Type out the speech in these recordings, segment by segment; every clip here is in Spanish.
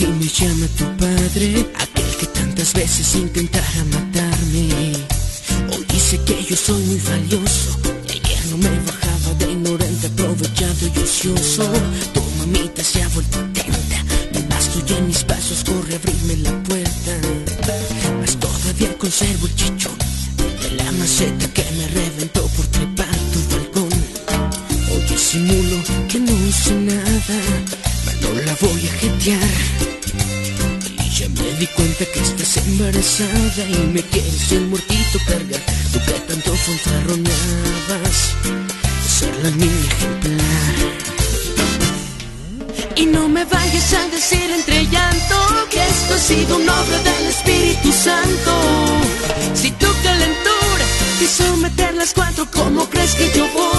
llama tu padre? Aquel que tantas veces intentara matarme. Hoy dice que yo soy muy valioso. Y ayer no me bajaba de ignorante, aprovechado y ocioso. Tu mamita se ha vuelto atenta. Me basto ya en mis pasos, corre a abrirme la puerta. Mas todavía conservo el chichón de la maceta que me reventó por trepar tu balcón. Hoy disimulo que no hice nada, no la voy a jetear. Y ya me di cuenta que estás embarazada y me quieres el muertito cargar. Tú que tanto fanfarroneabas de ser la niña ejemplar. Y no me vayas a decir entre llanto que esto ha sido una obra del Espíritu Santo. Si tu calentura te hizo meter las cuatro, ¿cómo crees que yo voy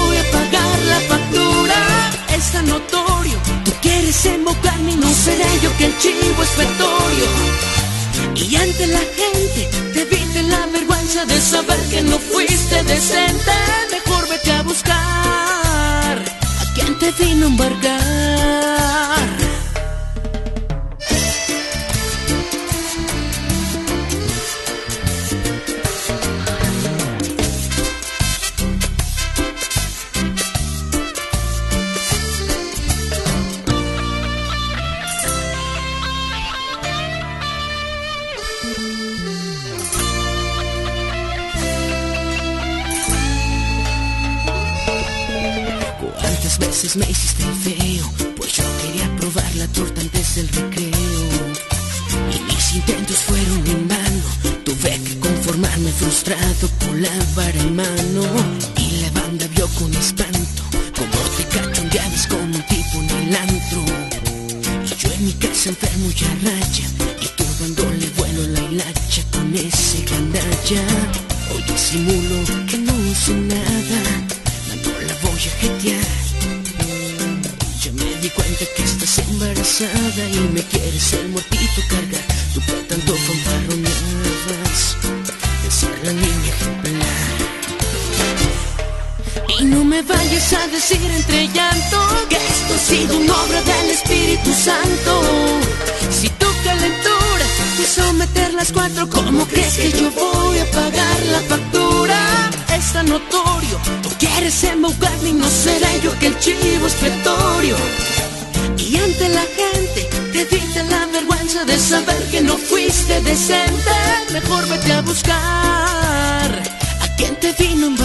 tú quieres embocarme y no seré yo que el chivo expiatorio. Y ante la gente te viste la vergüenza de saber que no fuiste decente. Mejor vete a buscar a quien te vino a embarcar. Veces me hiciste feo? Pues yo quería probar la torta antes del recreo. Y mis intentos fueron en vano. Tuve que conformarme frustrado con la vara en mano. Y la banda vio con espanto como te cachondeabas como un tipo en. Y yo en mi casa enfermo y raya. Y tú dándole vuelo la hilacha con ese gandalla. Hoy disimulo que no hice nada. No la voy a jetear. Di cuenta que estás embarazada y me quieres el muertito cargar. Tú que tanto fanfarroneabas de ser la niña ejemplar. Y no me vayas a decir entre llanto que esto ha sido una obra del Espíritu Santo. Si tu calentura hizo meter las cuatro, ¿cómo crees que yo voy a pagar la factura? Es tan notorio, tú quieres embaucarme y no seré yo que el de saber que no fuiste decente. Mejor vete a buscar a quien te vino embarcar.